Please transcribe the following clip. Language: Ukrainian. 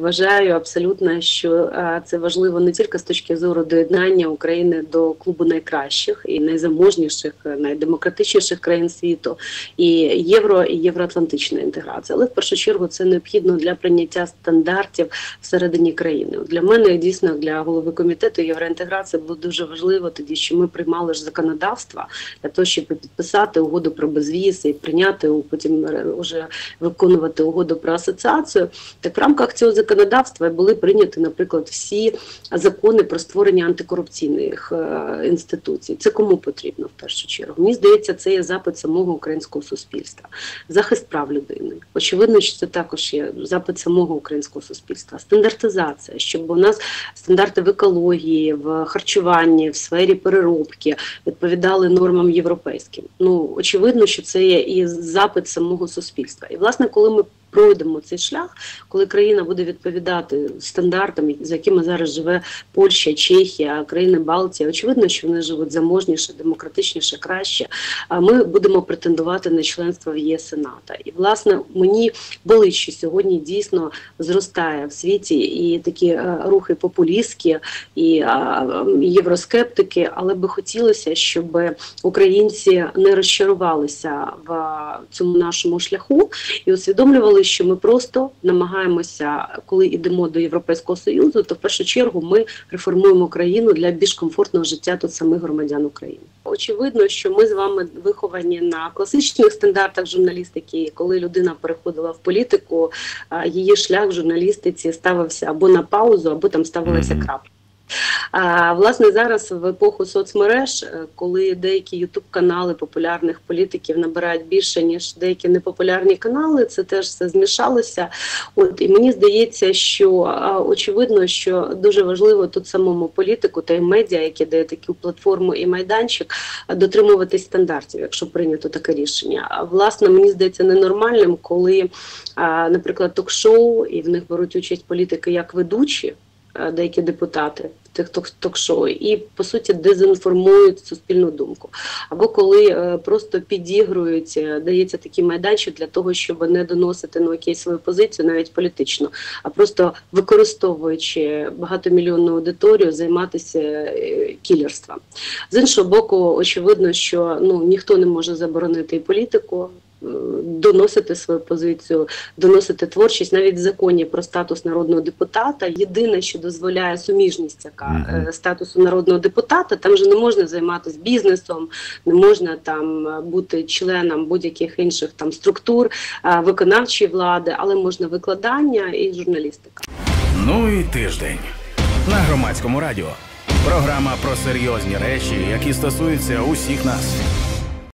Вважаю абсолютно, що це важливо не тільки з точки зору доєднання України до клубу найкращих і найзаможніших, найдемократичніших країн світу, і євро і євроатлантична інтеграція, але в першу чергу це необхідно для прийняття стандартів всередині країни. Для мене дійсно для голови комітету євроінтеграції було дуже важливо тоді, що ми приймали ж законодавство для того, щоб підписати угоду про безвіз і прийняти потім вже виконувати угоду про асоціацію. Так в рамках цього законодавства були прийняті, наприклад, всі закони про створення антикорупційних е, інституцій. Це кому потрібно в першу чергу? Мені здається, це є запит самого українського суспільства, захист прав людини. Очевидно, що це також є запит самого українського суспільства, стандартизація, щоб у нас стандарти в екології, в харчуванні, в сфері переробки відповідали нормам європейським. Ну очевидно, що це є і запит самого суспільства. І власне, коли ми пройдемо цей шлях, коли країна буде відповідати стандартам, за якими зараз живе Польща, Чехія, країни Балтії, очевидно, що вони живуть заможніше, демократичніше, краще. А ми будемо претендувати на членство в ЄС і НАТО. І власне мені болить, сьогодні дійсно зростає в світі і такі е, рухи популістські і євроскептики, але би хотілося, щоб українці не розчарувалися в цьому нашому шляху і усвідомлювали зрозуміли, що ми просто намагаємося, коли йдемо до Європейського союзу, то в першу чергу ми реформуємо країну для більш комфортного життя тут самих громадян України. Очевидно, що ми з вами виховані на класичних стандартах журналістики. Коли людина переходила в політику, її шлях в журналістиці ставився або на паузу, або там ставилася крапка. А, Власне, зараз в епоху соцмереж, е, коли деякі ютуб-канали популярних політиків набирають більше ніж деякі непопулярні канали, це теж все змішалося. От і мені здається, що очевидно, що дуже важливо тут самому політику та й медіа, які дає таку платформу і майданчик, дотримуватись стандартів, якщо прийнято таке рішення. А власне мені здається ненормальним, коли, наприклад, ток-шоу і в них беруть участь політики як ведучі. Деякі депутати в тих ток-шоу і по суті дезінформують суспільну думку. Або коли е, просто підігрують, е, дається такий майданчик для того, щоб не доносити ну якісь свою позицію, навіть політично, а просто використовуючи багатомільйонну аудиторію, займатися кілерством. З іншого боку, очевидно, що ну ніхто не може заборонити і політику доносити свою позицію, доносити творчість навіть в законі про статус народного депутата. Єдине, що дозволяє суміжність, яка -hmm. статусу народного депутата, там же не можна займатися бізнесом, не можна там е, бути членом будь-яких інших там структур е, виконавчої влади, але можна викладання і журналістика. Ну і тиждень на громадському радіо. Програма про серйозні речі, які стосуються усіх нас.